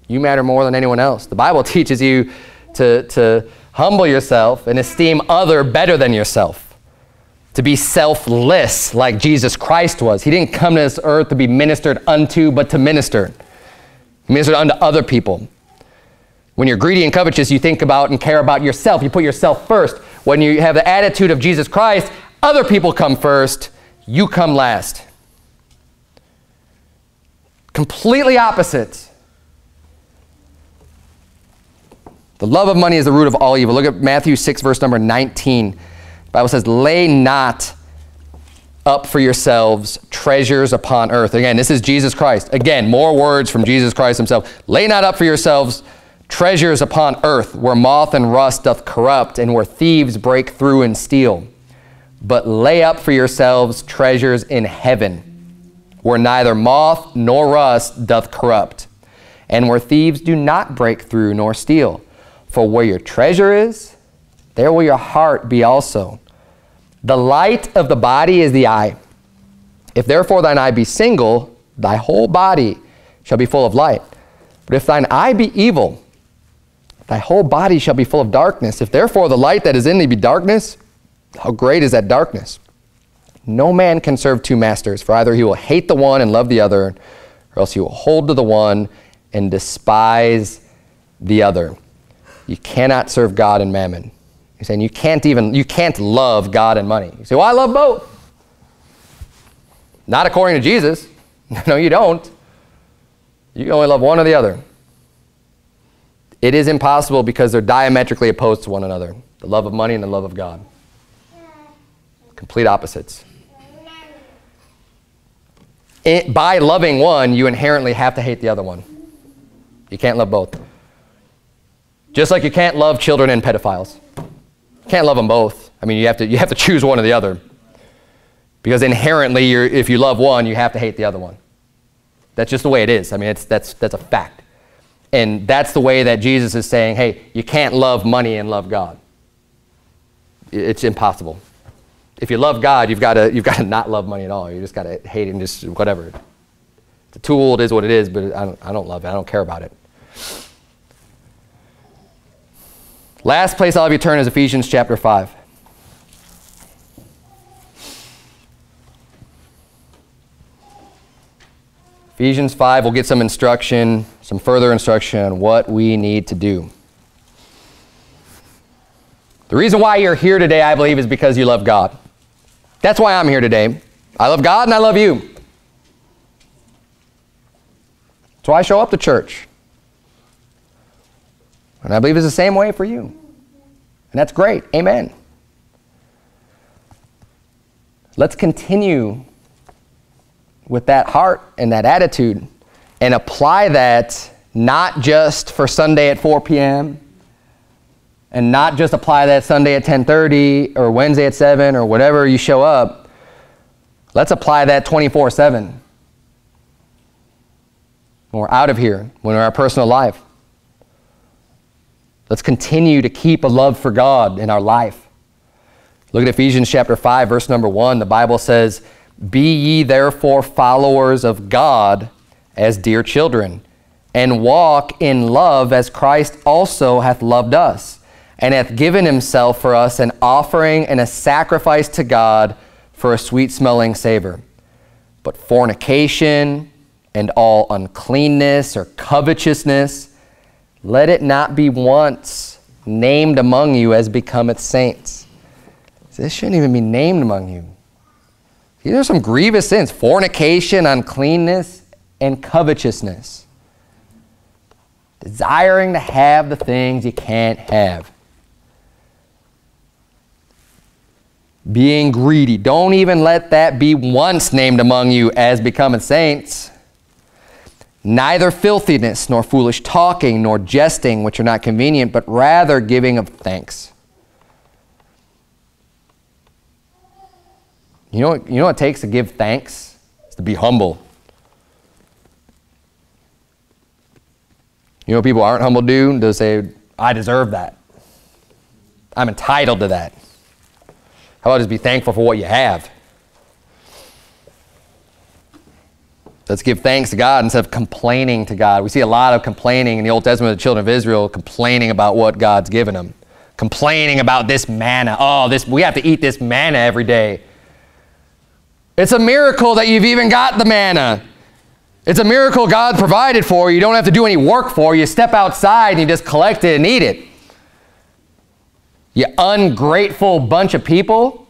Speaker 1: You matter more than anyone else. The Bible teaches you to, to humble yourself and esteem other better than yourself to be selfless like Jesus Christ was. He didn't come to this earth to be ministered unto, but to minister. He ministered unto other people. When you're greedy and covetous, you think about and care about yourself. You put yourself first. When you have the attitude of Jesus Christ, other people come first, you come last. Completely opposite. The love of money is the root of all evil. Look at Matthew 6, verse number 19. The Bible says, lay not up for yourselves treasures upon earth. Again, this is Jesus Christ. Again, more words from Jesus Christ himself. Lay not up for yourselves treasures upon earth, where moth and rust doth corrupt, and where thieves break through and steal. But lay up for yourselves treasures in heaven, where neither moth nor rust doth corrupt, and where thieves do not break through nor steal. For where your treasure is, there will your heart be also. The light of the body is the eye. If therefore thine eye be single, thy whole body shall be full of light. But if thine eye be evil, thy whole body shall be full of darkness. If therefore the light that is in thee be darkness, how great is that darkness? No man can serve two masters, for either he will hate the one and love the other, or else he will hold to the one and despise the other. You cannot serve God and mammon. He's saying you can't even, you can't love God and money. You say, well, I love both. Not according to Jesus. no, you don't. You only love one or the other. It is impossible because they're diametrically opposed to one another. The love of money and the love of God. Complete opposites. It, by loving one, you inherently have to hate the other one. You can't love both. Just like you can't love children and pedophiles. Can't love them both. I mean, you have to, you have to choose one or the other. Because inherently, if you love one, you have to hate the other one. That's just the way it is. I mean, it's, that's, that's a fact. And that's the way that Jesus is saying, hey, you can't love money and love God. It's impossible. If you love God, you've got to, you've got to not love money at all. You just got to hate it and just whatever. It's a tool, it is what it is, but I don't, I don't love it. I don't care about it. Last place I'll have you turn is Ephesians chapter 5. Ephesians 5, we'll get some instruction, some further instruction on what we need to do. The reason why you're here today, I believe, is because you love God. That's why I'm here today. I love God and I love you. That's why I show up to church. And I believe it's the same way for you. And that's great. Amen. let's continue with that heart and that attitude and apply that not just for Sunday at 4 p.m. and not just apply that Sunday at 10:30 or Wednesday at 7 or whatever you show up. Let's apply that 24/7. When we're out of here, when we're in our personal life. Let's continue to keep a love for God in our life. Look at Ephesians chapter 5 verse number 1. The Bible says, "Be ye therefore followers of God as dear children." and walk in love as Christ also hath loved us, and hath given himself for us an offering and a sacrifice to God for a sweet smelling savor. But fornication and all uncleanness or covetousness, let it not be once named among you as becometh saints. This shouldn't even be named among you. These are some grievous sins fornication, uncleanness, and covetousness desiring to have the things you can't have. Being greedy. Don't even let that be once named among you as becoming saints. Neither filthiness, nor foolish talking, nor jesting, which are not convenient, but rather giving of thanks. You know, you know what it takes to give thanks? It's to be humble. You know people aren't humble do? They say, I deserve that. I'm entitled to that. How about just be thankful for what you have? Let's give thanks to God instead of complaining to God. We see a lot of complaining in the Old Testament of the children of Israel, complaining about what God's given them. Complaining about this manna. Oh, this we have to eat this manna every day. It's a miracle that you've even got the manna. It's a miracle God provided for you. You don't have to do any work for You step outside and you just collect it and eat it. You ungrateful bunch of people.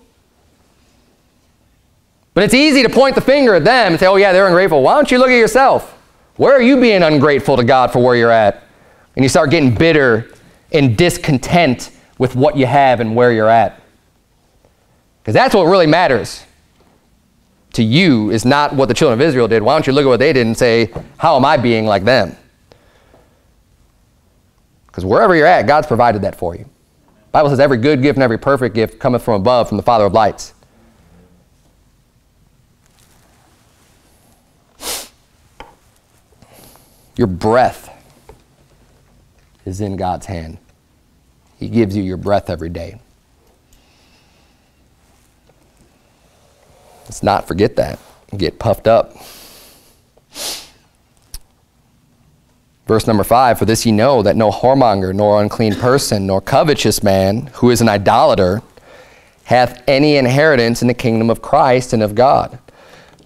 Speaker 1: But it's easy to point the finger at them and say, oh, yeah, they're ungrateful. Why don't you look at yourself? Where are you being ungrateful to God for where you're at? And you start getting bitter and discontent with what you have and where you're at. Because that's what really matters to you is not what the children of Israel did. Why don't you look at what they did and say, How am I being like them? Because wherever you're at, God's provided that for you. The Bible says every good gift and every perfect gift cometh from above, from the Father of lights. Your breath is in God's hand. He gives you your breath every day. Let's not forget that get puffed up. Verse number five For this ye know that no whoremonger, nor unclean person, nor covetous man, who is an idolater, hath any inheritance in the kingdom of Christ and of God.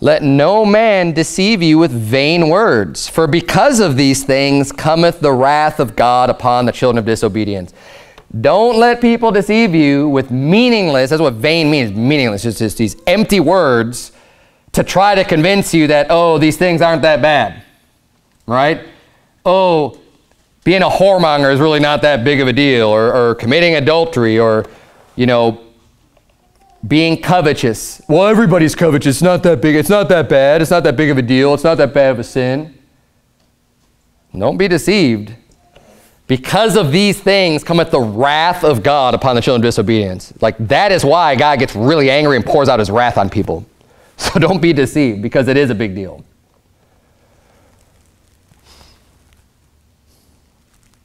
Speaker 1: Let no man deceive you with vain words, for because of these things cometh the wrath of God upon the children of disobedience. Don't let people deceive you with meaningless, that's what vain means, meaningless, it's just these empty words to try to convince you that, oh, these things aren't that bad, right? Oh, being a whoremonger is really not that big of a deal, or, or committing adultery, or, you know, being covetous. Well, everybody's covetous. It's not that big. It's not that bad. It's not that big of a deal. It's not that bad of a sin. Don't be deceived. Because of these things cometh the wrath of God upon the children of disobedience. Like that is why God gets really angry and pours out his wrath on people. So don't be deceived because it is a big deal.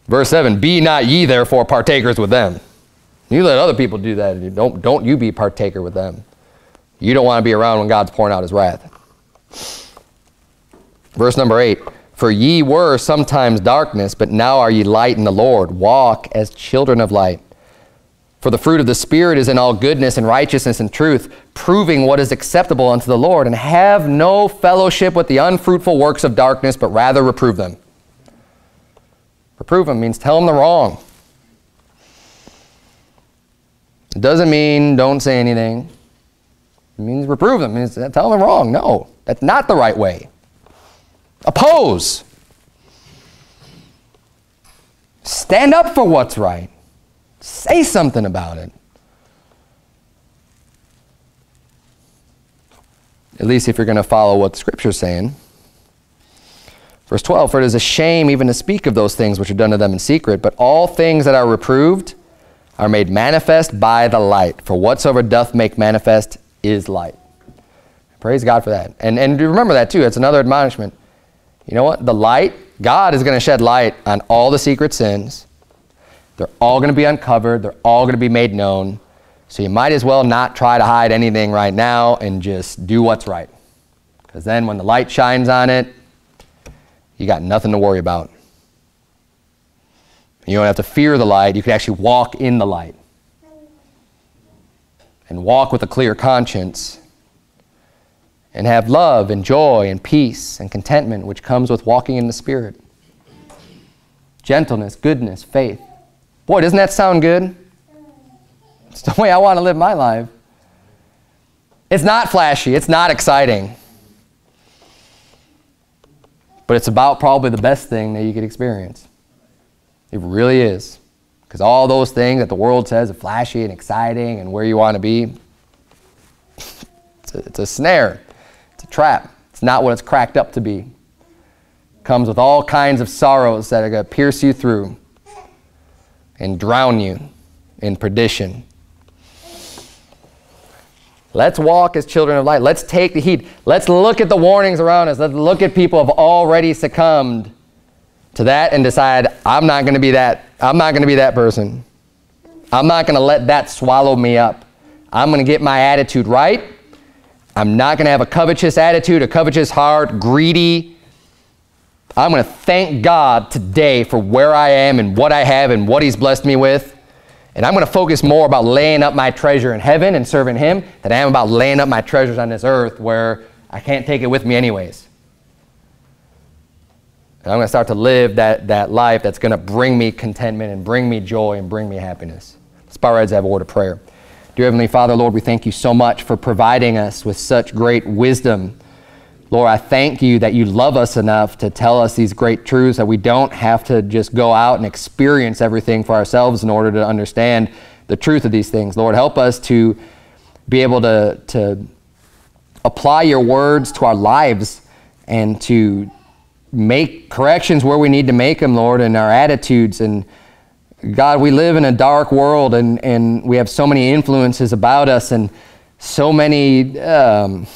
Speaker 1: Verse 7 Be not ye therefore partakers with them. You let other people do that. Don't, don't you be a partaker with them. You don't want to be around when God's pouring out his wrath. Verse number 8 for ye were sometimes darkness, but now are ye light in the Lord. Walk as children of light. For the fruit of the Spirit is in all goodness and righteousness and truth, proving what is acceptable unto the Lord, and have no fellowship with the unfruitful works of darkness, but rather reprove them. Reprove them means tell them the wrong. It doesn't mean don't say anything. It means reprove them. It means tell them wrong. No, that's not the right way. Oppose. Stand up for what's right. Say something about it. At least if you're going to follow what Scripture's saying. Verse 12 For it is a shame even to speak of those things which are done to them in secret, but all things that are reproved are made manifest by the light. For whatsoever doth make manifest is light. Praise God for that. And, and remember that too. It's another admonishment. You know what? The light, God is going to shed light on all the secret sins. They're all going to be uncovered. They're all going to be made known. So you might as well not try to hide anything right now and just do what's right. Because then when the light shines on it, you got nothing to worry about. You don't have to fear the light. You can actually walk in the light and walk with a clear conscience and have love and joy and peace and contentment which comes with walking in the Spirit. Gentleness, goodness, faith. Boy, doesn't that sound good? It's the way I want to live my life. It's not flashy, it's not exciting. But it's about probably the best thing that you could experience. It really is. Because all those things that the world says are flashy and exciting and where you want to be, it's a, it's a snare, it's a trap. It's not what it's cracked up to be. It comes with all kinds of sorrows that are going to pierce you through and drown you in perdition. Let's walk as children of light. Let's take the heat. Let's look at the warnings around us. Let's look at people who have already succumbed to that and decide, I'm not going to be that. I'm not going to be that person. I'm not going to let that swallow me up. I'm going to get my attitude right. I'm not going to have a covetous attitude, a covetous heart, greedy. I'm going to thank God today for where I am and what I have and what He's blessed me with. And I'm going to focus more about laying up my treasure in heaven and serving Him than I am about laying up my treasures on this earth where I can't take it with me anyways. And I'm going to start to live that, that life that's going to bring me contentment and bring me joy and bring me happiness. Let's bow our heads have a word of prayer. Dear Heavenly Father, Lord, we thank you so much for providing us with such great wisdom. Lord, I thank you that you love us enough to tell us these great truths that we don't have to just go out and experience everything for ourselves in order to understand the truth of these things. Lord, help us to be able to, to apply your words to our lives and to make corrections where we need to make them, Lord, in our attitudes. And God, we live in a dark world and, and we have so many influences about us and so many um,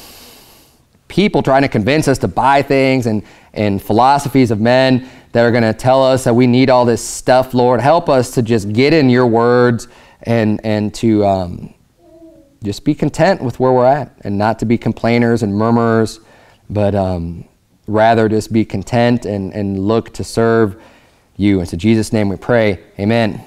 Speaker 1: people trying to convince us to buy things and, and philosophies of men that are going to tell us that we need all this stuff, Lord. Help us to just get in your words and, and to um, just be content with where we're at and not to be complainers and murmurers, but. Um, rather just be content and, and look to serve you. And so, Jesus' name we pray. Amen.